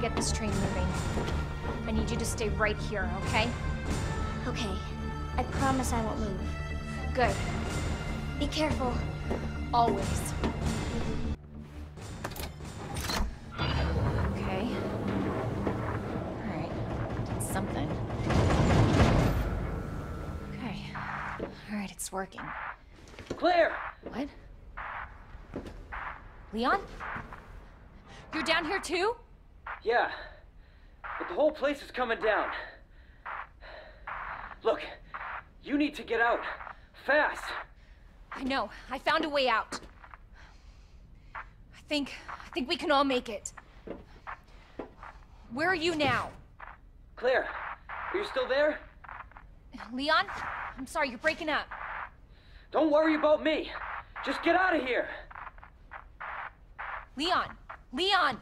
get this train moving. I need you to stay right here, okay? Okay. I promise I won't move. Good. Be careful. Always. Okay. Alright. Did something. Okay. Alright, it's working. Claire! What? Leon? You're down here too? Yeah. But the whole place is coming down. Look, you need to get out. Fast. I know. I found a way out. I think... I think we can all make it. Where are you now? Claire, are you still there? Leon? I'm sorry, you're breaking up. Don't worry about me. Just get out of here. Leon! Leon!